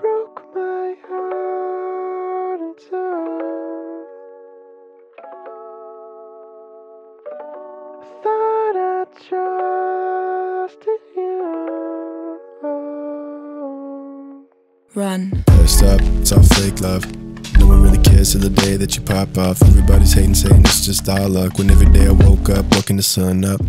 broke my heart in two. Thought I trusted you. Oh. Run. First up, it's all fake love. No one really cares till the day that you pop off. Everybody's hating, saying it's just our luck. When every day I woke up, woken the sun up.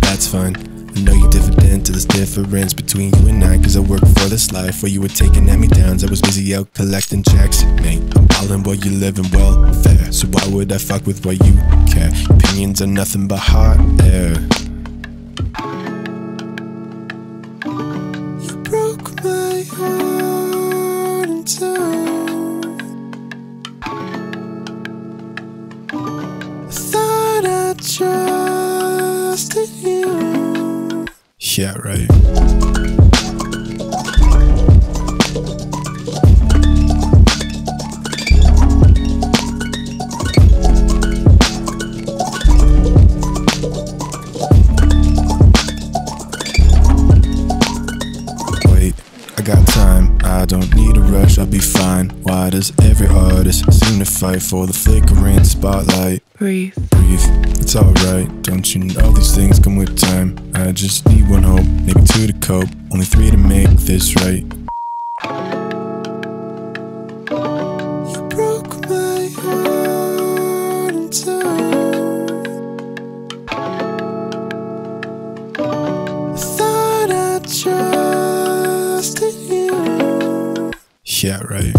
That's fine. I know you're different to this difference between you and I. Cause I work for this life where you were taking at me downs. I was busy out collecting checks. Mate, I'm ballin' while you living welfare. So why would I fuck with what you care? Opinions are nothing but hot air. You broke my heart in two. Thought I trusted Yeah, right. I got time. I don't need a rush, I'll be fine. Why does every artist seem to fight for the flickering spotlight? Breathe. Breathe, it's alright. Don't you know these things come with time? I just need one hope, maybe two to cope, only three to make this right. Yeah, right.